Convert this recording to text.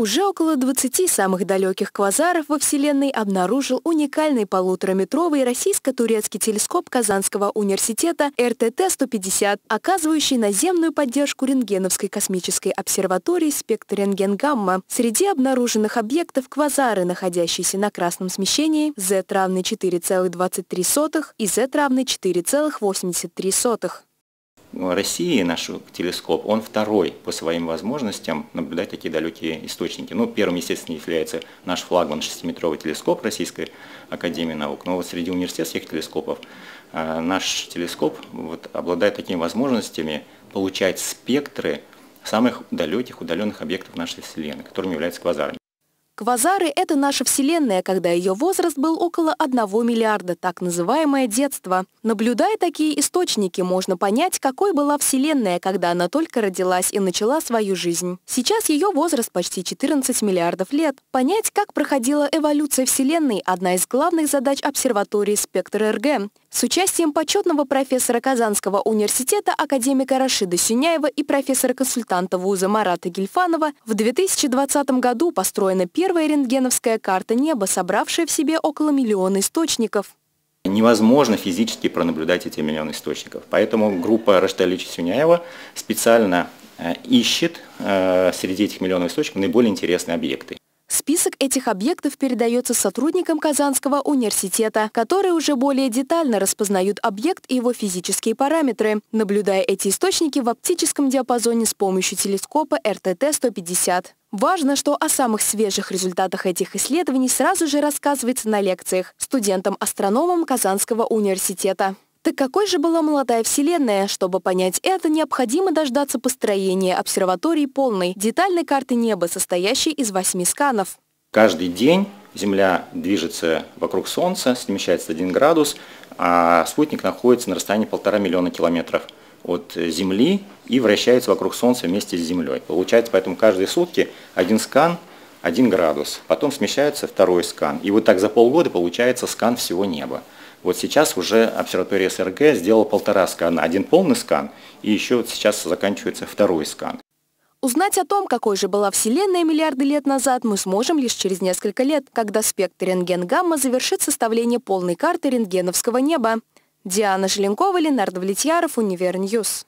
Уже около 20 самых далеких квазаров во Вселенной обнаружил уникальный полутораметровый российско-турецкий телескоп Казанского университета РТТ-150, оказывающий наземную поддержку рентгеновской космической обсерватории спектр рентген-гамма. Среди обнаруженных объектов квазары, находящиеся на красном смещении Z равный 4,23 и Z равный 4,83. России наш телескоп, он второй по своим возможностям наблюдать такие далекие источники. Ну, первым, естественно, является наш флагман 6-метровый телескоп Российской Академии Наук. Но вот среди университетских телескопов э, наш телескоп вот, обладает такими возможностями получать спектры самых далеких, удаленных объектов нашей Вселенной, которыми являются квазарами. Квазары – это наша Вселенная, когда ее возраст был около 1 миллиарда, так называемое детство. Наблюдая такие источники, можно понять, какой была Вселенная, когда она только родилась и начала свою жизнь. Сейчас ее возраст почти 14 миллиардов лет. Понять, как проходила эволюция Вселенной – одна из главных задач обсерватории «Спектр РГ». С участием почетного профессора Казанского университета академика Рашида Сюняева и профессора-консультанта вуза Марата Гельфанова в 2020 году построена первая рентгеновская карта неба, собравшая в себе около миллиона источников. Невозможно физически пронаблюдать эти миллионы источников. Поэтому группа Рашида Ильича Сюняева специально э, ищет э, среди этих миллионов источников наиболее интересные объекты. Список этих объектов передается сотрудникам Казанского университета, которые уже более детально распознают объект и его физические параметры, наблюдая эти источники в оптическом диапазоне с помощью телескопа РТТ-150. Важно, что о самых свежих результатах этих исследований сразу же рассказывается на лекциях студентам-астрономам Казанского университета. Так какой же была молодая Вселенная? Чтобы понять это, необходимо дождаться построения обсерватории полной, детальной карты неба, состоящей из восьми сканов. Каждый день Земля движется вокруг Солнца, смещается 1 градус, а спутник находится на расстоянии полтора миллиона километров от Земли и вращается вокруг Солнца вместе с Землей. Получается поэтому каждые сутки один скан 1 градус, потом смещается второй скан. И вот так за полгода получается скан всего неба. Вот сейчас уже обсерватория СРГ сделала полтора скана. Один полный скан, и еще вот сейчас заканчивается второй скан. Узнать о том, какой же была Вселенная миллиарды лет назад, мы сможем лишь через несколько лет, когда спектр рентген-гамма завершит составление полной карты рентгеновского неба. Диана Желенкова, Ленар Давлетьяров, Univer News.